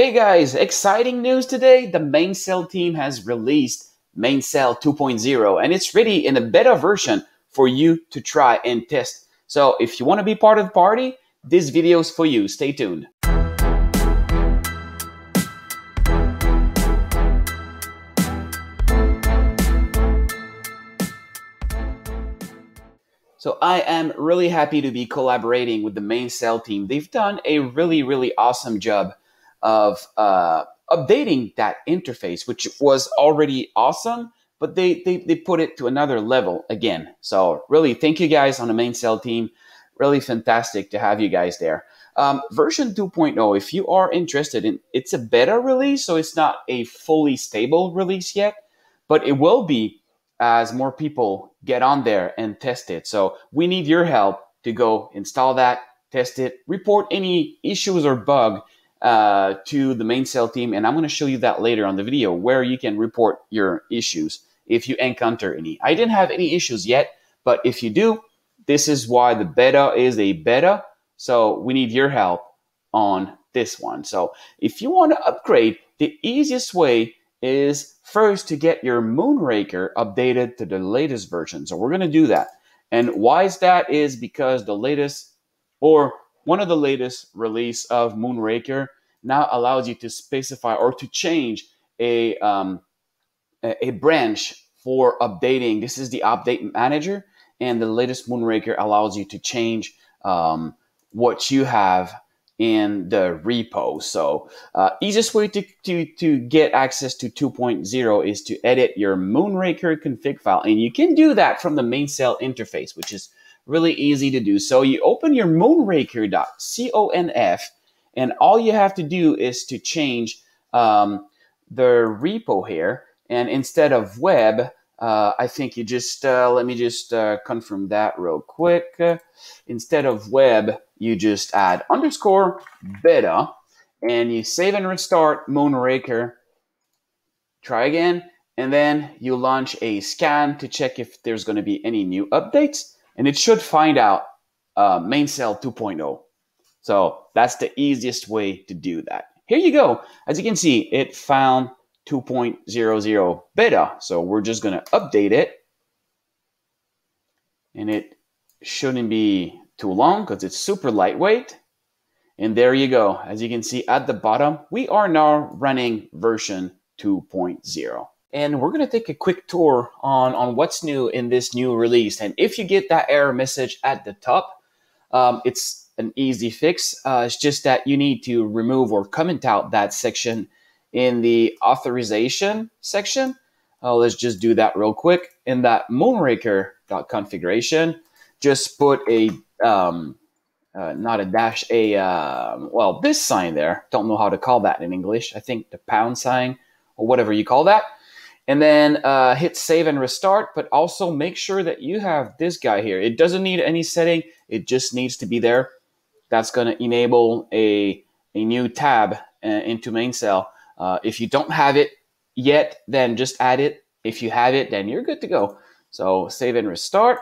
Hey guys, exciting news today. The Mainsail team has released Mainsail 2.0 and it's ready in a beta version for you to try and test. So if you want to be part of the party, this video is for you. Stay tuned. So I am really happy to be collaborating with the Mainsail team. They've done a really, really awesome job of uh, updating that interface, which was already awesome, but they, they, they put it to another level again. So really, thank you guys on the Mainsail team. Really fantastic to have you guys there. Um, version 2.0, if you are interested in, it's a beta release, so it's not a fully stable release yet, but it will be as more people get on there and test it. So we need your help to go install that, test it, report any issues or bug uh, to the main Mainsail team. And I'm going to show you that later on the video where you can report your issues if you encounter any. I didn't have any issues yet, but if you do, this is why the beta is a beta. So we need your help on this one. So if you want to upgrade, the easiest way is first to get your Moonraker updated to the latest version. So we're going to do that. And why is that? Is because the latest or one of the latest release of Moonraker now allows you to specify or to change a, um, a branch for updating. This is the update manager, and the latest Moonraker allows you to change um, what you have in the repo. So uh, easiest way to, to, to get access to 2.0 is to edit your Moonraker config file. And you can do that from the Mainsail interface, which is really easy to do. So you open your moonraker.conf and all you have to do is to change um, the repo here. And instead of web, uh, I think you just, uh, let me just uh, confirm that real quick. instead of web, you just add underscore beta and you save and restart Moonraker. Try again. And then you launch a scan to check if there's going to be any new updates and it should find out uh, Mainsail 2.0. So that's the easiest way to do that. Here you go. As you can see, it found 2.00 beta. So we're just going to update it. And it shouldn't be too long because it's super lightweight. And there you go. As you can see at the bottom, we are now running version 2.0 and we're going to take a quick tour on, on what's new in this new release. And if you get that error message at the top, um, it's an easy fix. Uh, it's just that you need to remove or comment out that section in the authorization section. Uh, let's just do that real quick. In that moonraker.configuration, just put a, um, uh, not a dash, a, uh, well, this sign there. Don't know how to call that in English. I think the pound sign or whatever you call that and then uh, hit save and restart, but also make sure that you have this guy here. It doesn't need any setting. It just needs to be there. That's going to enable a, a new tab uh, into Mainsail. Uh, if you don't have it yet, then just add it. If you have it, then you're good to go. So save and restart.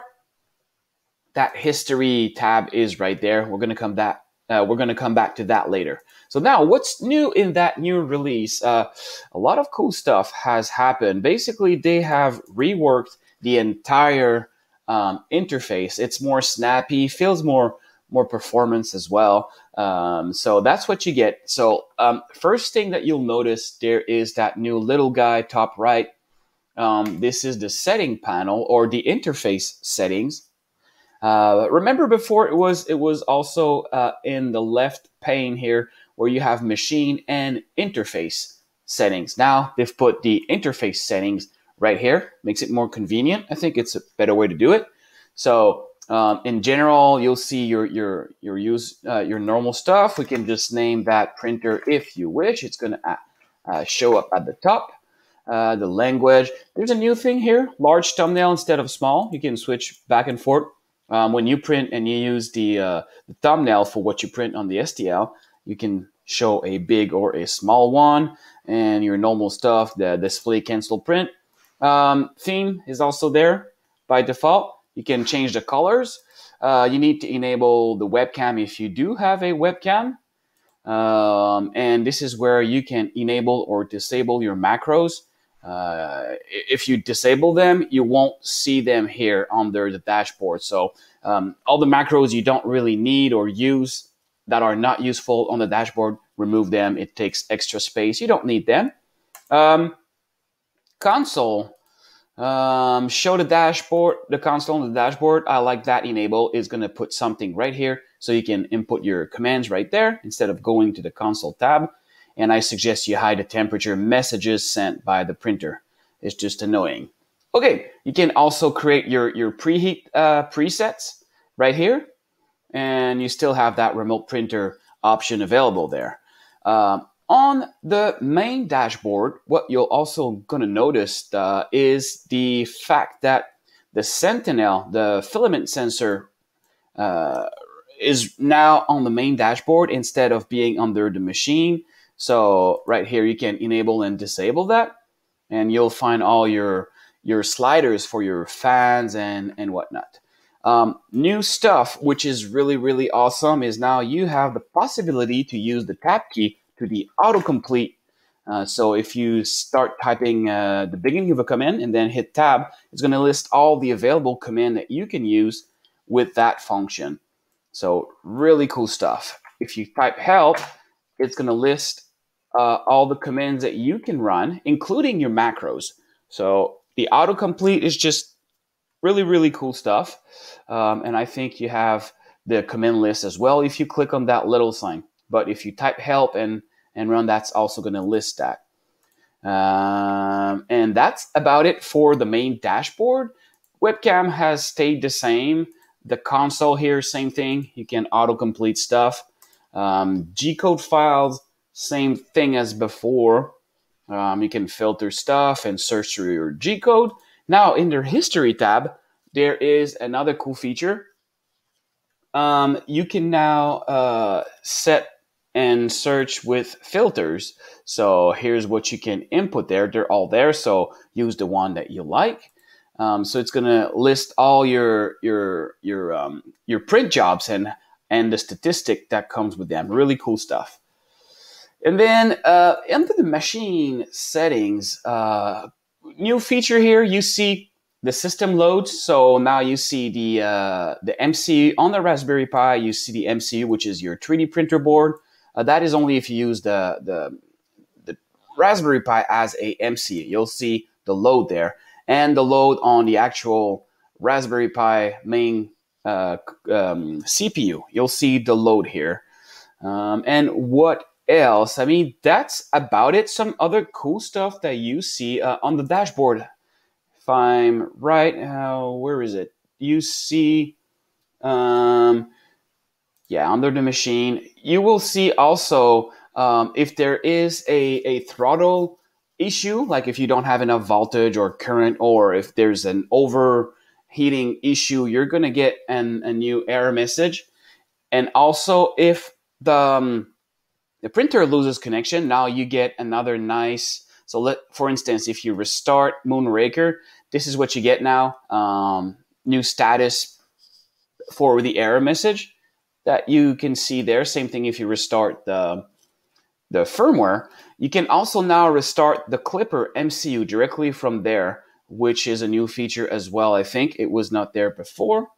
That history tab is right there. We're going to come that uh, we're going to come back to that later. So now, what's new in that new release? Uh, a lot of cool stuff has happened. Basically, they have reworked the entire um, interface. It's more snappy, feels more more performance as well. Um, so that's what you get. So um, first thing that you'll notice there is that new little guy top right. Um, this is the setting panel or the interface settings. Uh, remember before it was it was also uh, in the left pane here where you have machine and interface settings. Now they've put the interface settings right here, makes it more convenient. I think it's a better way to do it. So um, in general, you'll see your your your use uh, your normal stuff. We can just name that printer if you wish. It's going to uh, uh, show up at the top. Uh, the language. There's a new thing here: large thumbnail instead of small. You can switch back and forth um, when you print and you use the, uh, the thumbnail for what you print on the STL, you can show a big or a small one and your normal stuff, the display cancel print um, theme is also there by default. You can change the colors. Uh, you need to enable the webcam if you do have a webcam. Um, and this is where you can enable or disable your macros. Uh, if you disable them, you won't see them here under the dashboard. So um, all the macros you don't really need or use that are not useful on the dashboard, remove them. It takes extra space. You don't need them. Um, console, um, show the dashboard, the console on the dashboard. I like that enable is going to put something right here so you can input your commands right there instead of going to the console tab. And I suggest you hide the temperature messages sent by the printer. It's just annoying. Okay, you can also create your, your preheat uh, presets right here. And you still have that remote printer option available there. Um, on the main dashboard, what you're also going to notice uh, is the fact that the Sentinel, the filament sensor, uh, is now on the main dashboard instead of being under the machine. So right here, you can enable and disable that, and you'll find all your your sliders for your fans and and whatnot. Um, new stuff, which is really really awesome, is now you have the possibility to use the tab key to the autocomplete. Uh, so if you start typing uh, the beginning of a command and then hit tab, it's going to list all the available command that you can use with that function. So really cool stuff. If you type help, it's going to list uh, all the commands that you can run, including your macros. So the autocomplete is just really, really cool stuff. Um, and I think you have the command list as well if you click on that little sign. But if you type help and, and run, that's also going to list that. Um, and that's about it for the main dashboard. Webcam has stayed the same. The console here, same thing. You can autocomplete stuff. Um, G-code files, same thing as before. Um, you can filter stuff and search through your G-code. Now, in the history tab, there is another cool feature. Um, you can now uh, set and search with filters. So here's what you can input there. They're all there. So use the one that you like. Um, so it's going to list all your your your um, your print jobs and and the statistic that comes with them. Really cool stuff. And then uh, into the machine settings, uh, new feature here. You see the system loads. So now you see the uh, the MCU on the Raspberry Pi. You see the MCU, which is your 3D printer board. Uh, that is only if you use the, the the Raspberry Pi as a MCU. You'll see the load there and the load on the actual Raspberry Pi main uh, um, CPU. You'll see the load here. Um, and what else? I mean, that's about it. Some other cool stuff that you see uh, on the dashboard. If I'm right, uh, where is it? You see, um, yeah, under the machine. You will see also um, if there is a, a throttle issue, like if you don't have enough voltage or current, or if there's an overheating issue, you're going to get an, a new error message. And also, if the, um, the printer loses connection, now you get another nice. So, let for instance, if you restart Moonraker, this is what you get now um, new status for the error message that you can see there. Same thing if you restart the the firmware, you can also now restart the Klipper MCU directly from there, which is a new feature as well. I think it was not there before.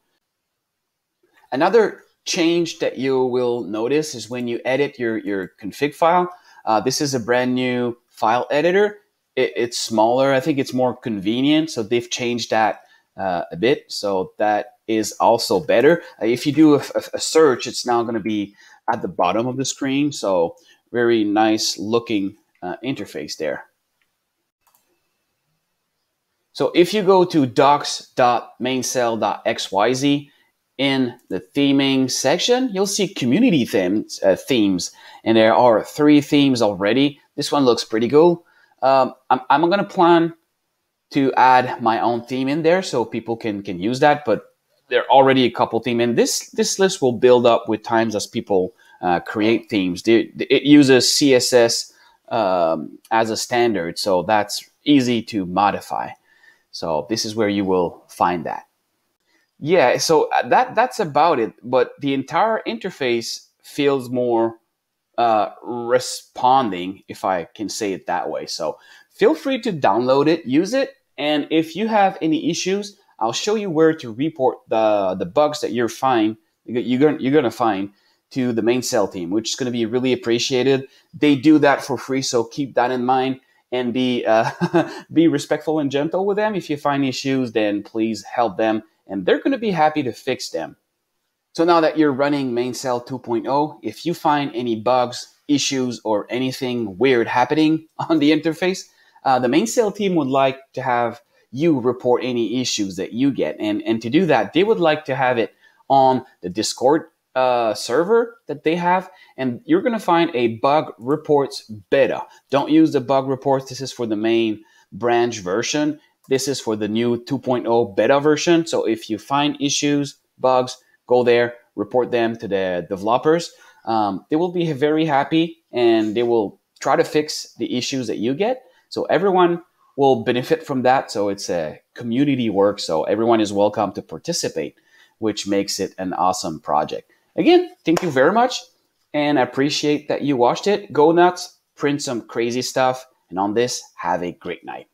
Another change that you will notice is when you edit your, your config file. Uh, this is a brand new file editor. It, it's smaller. I think it's more convenient. So they've changed that uh, a bit. So that is also better. Uh, if you do a, a search, it's now going to be at the bottom of the screen. So very nice looking uh, interface there. So if you go to docs.mainsail.xyz in the theming section, you'll see community themes, uh, themes, and there are three themes already. This one looks pretty cool. Um, I'm, I'm going to plan to add my own theme in there so people can can use that, but there are already a couple theme, and this this list will build up with times as people uh, create themes. It uses CSS um, as a standard, so that's easy to modify. So this is where you will find that. Yeah, so uh, that that's about it. But the entire interface feels more uh, responding, if I can say it that way. So feel free to download it, use it, and if you have any issues, I'll show you where to report the the bugs that you're find you're gonna you're gonna find to the Mainsail team, which is going to be really appreciated. They do that for free, so keep that in mind and be uh, be respectful and gentle with them. If you find issues, then please help them, and they're going to be happy to fix them. So now that you're running Mainsail 2.0, if you find any bugs, issues, or anything weird happening on the interface, uh, the Mainsail team would like to have you report any issues that you get, and and to do that, they would like to have it on the Discord uh, server that they have, and you're going to find a bug reports beta. Don't use the bug reports. This is for the main branch version. This is for the new 2.0 beta version. So if you find issues, bugs, go there, report them to the developers. Um, they will be very happy and they will try to fix the issues that you get. So everyone will benefit from that. So it's a community work. So everyone is welcome to participate, which makes it an awesome project. Again, thank you very much. And I appreciate that you watched it. Go nuts, print some crazy stuff. And on this, have a great night.